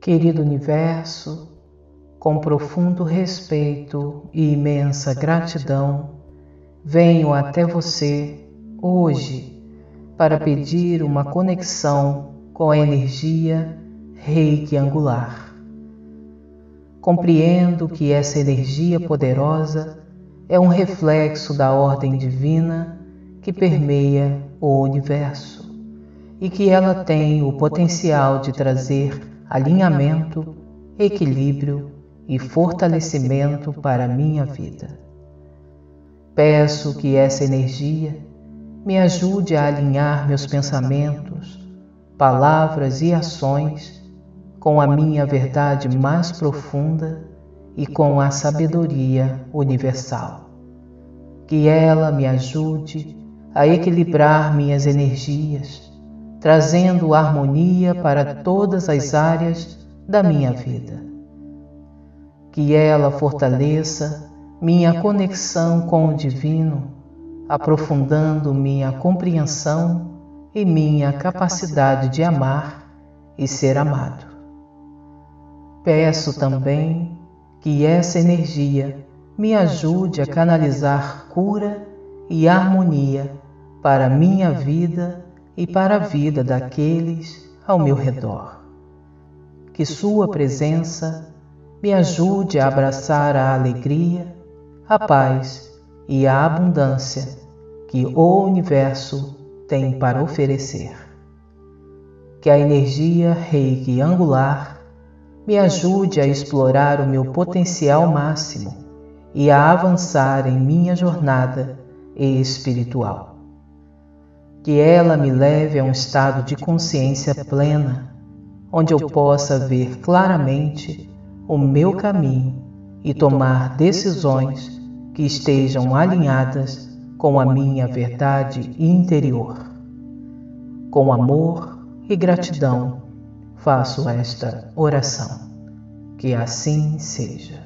Querido Universo, com profundo respeito e imensa gratidão, venho até você hoje para pedir uma conexão com a energia reiki angular. Compreendo que essa energia poderosa é um reflexo da ordem divina que permeia o universo e que ela tem o potencial de trazer alinhamento, equilíbrio e fortalecimento para a minha vida. Peço que essa energia me ajude a alinhar meus pensamentos, palavras e ações com a minha verdade mais profunda e com a sabedoria universal. Que ela me ajude a equilibrar minhas energias trazendo harmonia para todas as áreas da minha vida. Que ela fortaleça minha conexão com o Divino, aprofundando minha compreensão e minha capacidade de amar e ser amado. Peço também que essa energia me ajude a canalizar cura e harmonia para minha vida e para a vida daqueles ao meu redor. Que Sua presença me ajude a abraçar a alegria, a paz e a abundância que o universo tem para oferecer. Que a energia reiki angular me ajude a explorar o meu potencial máximo e a avançar em minha jornada espiritual que ela me leve a um estado de consciência plena, onde eu possa ver claramente o meu caminho e tomar decisões que estejam alinhadas com a minha verdade interior. Com amor e gratidão, faço esta oração. Que assim seja.